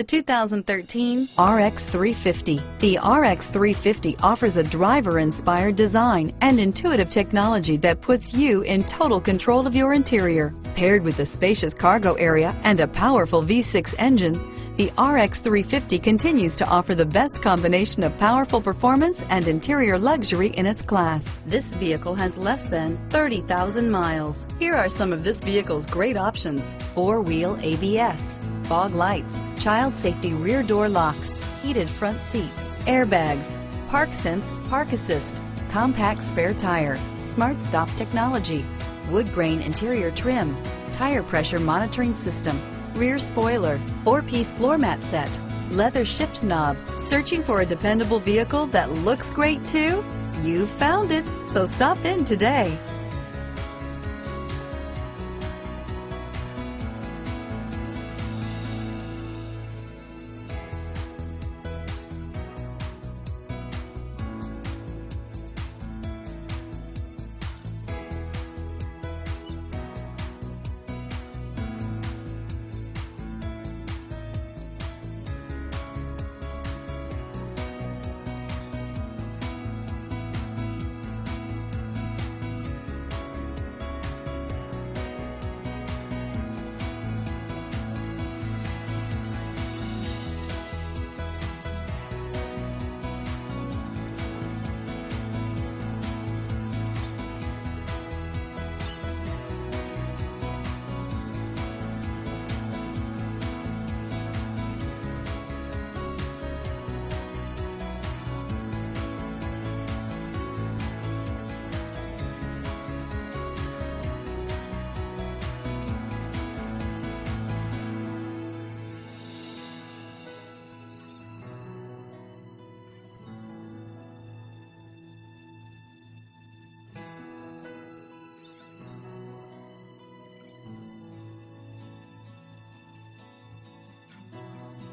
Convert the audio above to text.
The 2013 RX 350. The RX 350 offers a driver-inspired design and intuitive technology that puts you in total control of your interior. Paired with a spacious cargo area and a powerful V6 engine, the RX 350 continues to offer the best combination of powerful performance and interior luxury in its class. This vehicle has less than 30,000 miles. Here are some of this vehicle's great options. Four-wheel ABS, fog lights, child safety rear door locks, heated front seats, airbags, park sense park assist, compact spare tire, smart stop technology, wood grain interior trim, tire pressure monitoring system, rear spoiler, four-piece floor mat set, leather shift knob. Searching for a dependable vehicle that looks great too? You found it, so stop in today.